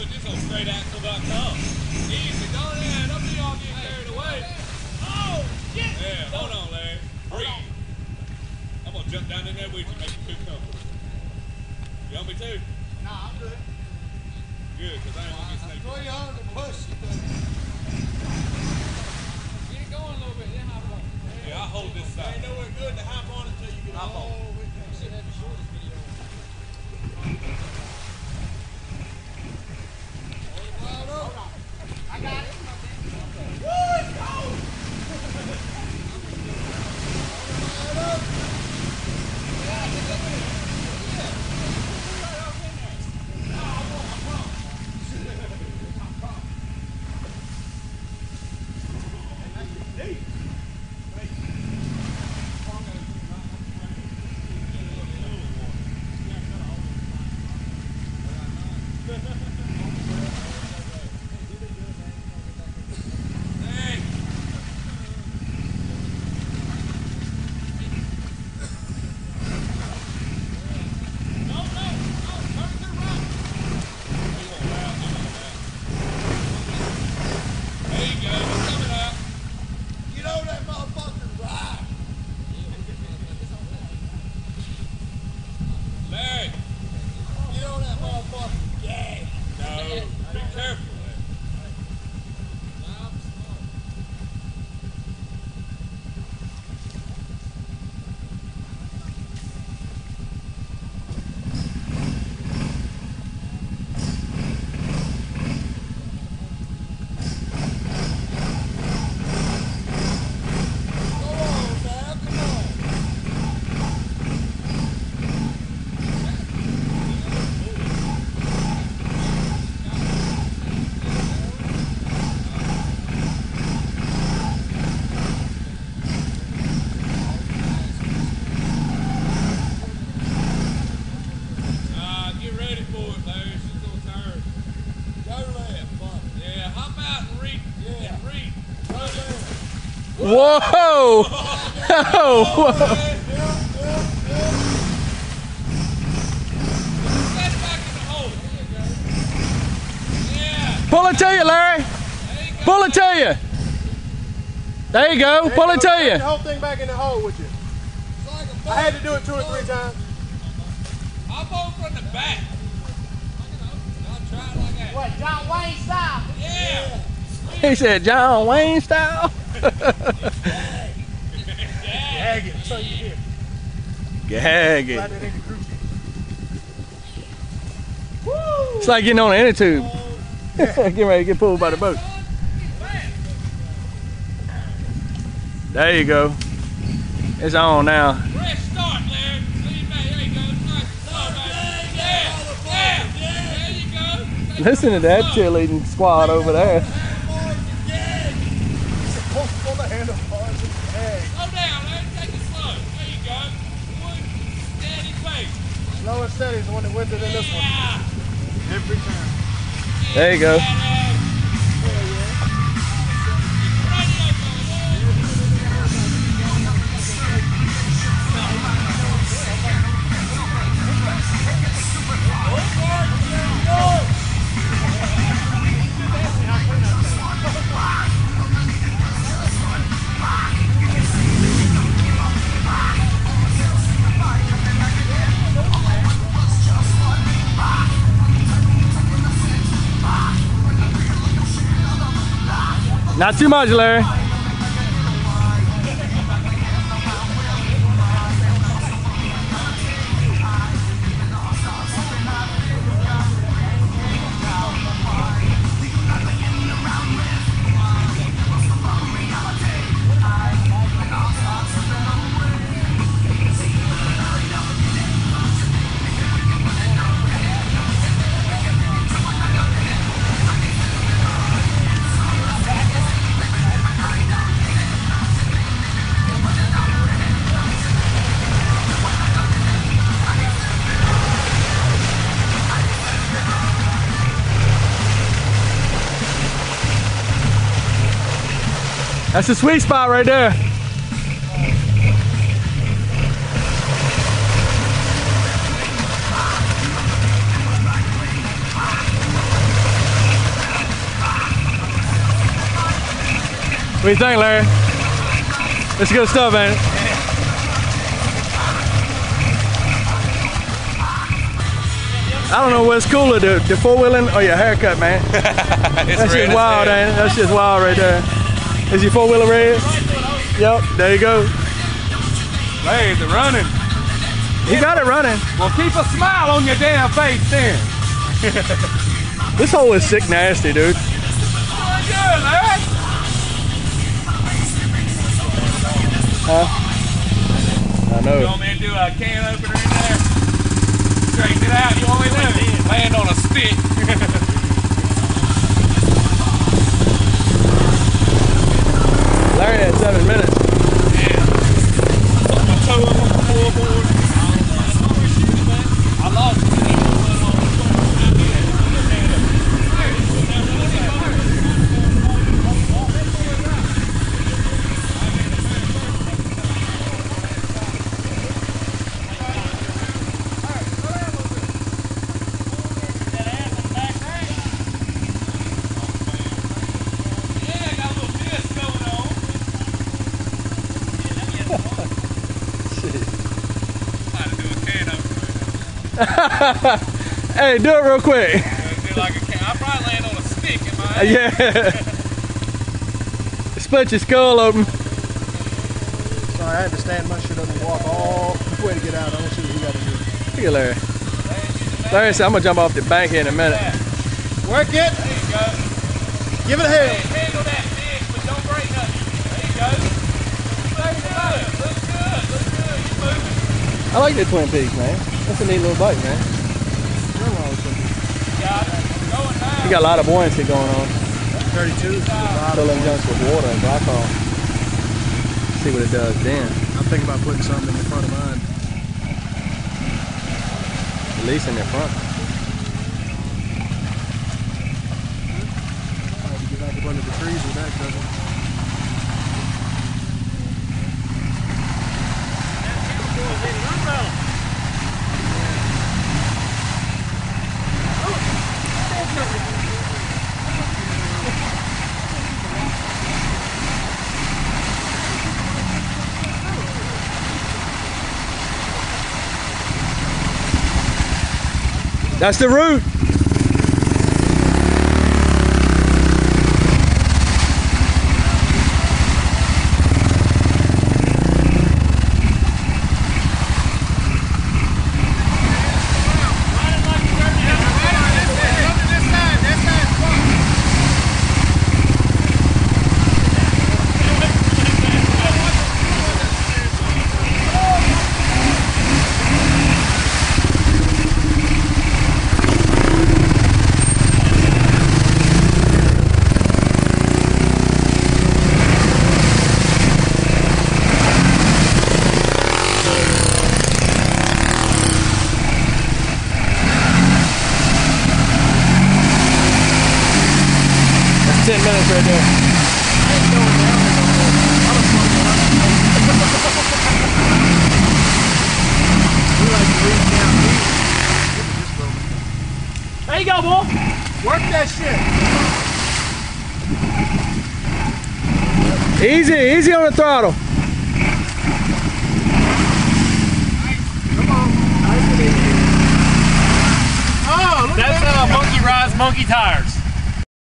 put this on straightaxle.com. Easy, go there. Don't be all getting carried away. Oh, shit! Yeah, hold on, Larry. Breathe. I'm gonna jump down in there with you, make you feel comfortable. You want me to? Nah, I'm good. Good, because I ain't gonna get snake. Throw your arm to push you. Get it going a little bit, then hop on. Yeah, I'll hold this side. Ain't nowhere good to hop on until you get Hop on. all the way down. You should have the shortest video. Hold it wide up. I got it. Woo, it's cold. Hey, No, no, no. Turn to the right. there you go. It's coming up. Get over that motherfucker right. Larry. Get over that motherfucker. Yeah. No, be careful. Come on, man. Come on. Uh, get ready for it, Larry. She's gonna turn. Go left, fuck. Yeah, hop out and read. Yeah. And read. Go left. Whoa! Whoa! Set it back in the hole. Yeah. Pull it to you, Larry. You. Pull it to you. There you go. Pull it to you. The whole thing back in the hole with you. It's like a I had to do it two or three times. Hop on from the back. I'll try it like that. What, John Wayne style? Yeah. He said John Wayne style. Gag it. So you hear. Gag Slide it. that in the crew. It's like getting on an inner tube. Getting ready to get pulled by the boat. There you go. It's on now. Fresh start, Larry. There you go. Nice start right there. Yeah. Yeah. There you go. Take Listen to that cheerleading squad over there. Pull, pull the handlebars and gag. Slow down, Larry. Take it slow. There you go. One steady steady is the one that wins it in this one. Every time. There you go. Not too much, Larry. That's the sweet spot right there. What do you think, Larry? It's good stuff, man. I don't know what's cooler, the, the four wheeling or your haircut, man. That's just wild, man. That's just wild right there. Is your four wheeler red? Yep, there you go. Larry's running. He got it running. Well, keep a smile on your damn face then. This hole is sick nasty, dude. Larry. I You want me to do a can opener in there? Straighten it out. You want me to? Land on a stick. Larry had seven minutes. yeah. Put my toe up on the floorboard. I lost it. Yeah, got a little disc going on. How to do a can opener. Hey, do it real quick. Do like a can. Probably land on a stick in my Yeah. Split your skull open. Sorry, I had to stand my shit up and walk all the way to get out. I don't see what he got to do. Look at Larry. Larry said, I'm gonna jump off the bank here in a minute. Work it. There you go. Give it a hell. Hey, handle that dick, but don't break nothing. There you go. Looks good. Looks good. Looks good. You moving. I like the Twin Peaks, man. That's a neat little bike, man. Got it. Going now. You got a lot of buoyancy going on. 32. Filling junks with water and glycol. See what it does then. I'm thinking about putting something in the front of mine. At least in the front. I had to get back up under the trees with that cousin. That's the route. 10 minutes right there. There you go, boy. Work that shit. Easy, easy on the throttle. Oh, look That's uh, monkey rides, monkey tires.